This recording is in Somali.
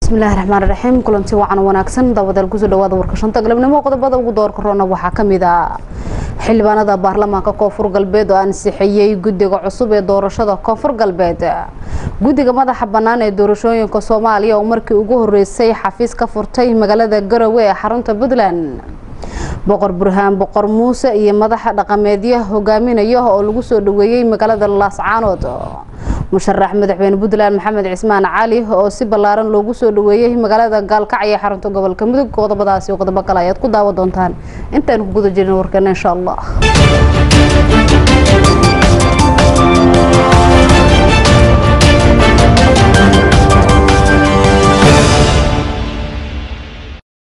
bismillahi raxmaan raxiim kulanti wacan wanaagsan. Daawadaal ku soo dhawaada warka shanta galabnimo. Qodobada ugu doorka roona waxaa ka mid a xildhibaanada baarlamaanka koonfur galbeed oo ansixiyey guddiga cusub ee doorashada koonfur galbeed. Guddiga madaxa bannaan ee doorashooyinka soomaaliya oo markii ugu horeysay xafiis ka furtay magaalada garowe ee xarunta puntland. Boqor burhaan boqor muuse iyo madaxa dhaqameedya hogaaminaya oo lagu soo dhaweeyey magaalada laascaanood musharax madaxweyne puntland maxamed cismaan cali oo si ballaaran loogu soo dhaweeyey magaalada gaalkacyo ee xarunta gobolka mudug qodobadaasi qodobo kale ayaad ku daawa doontaan. Intaanu ku guda jirin warkeena insha allah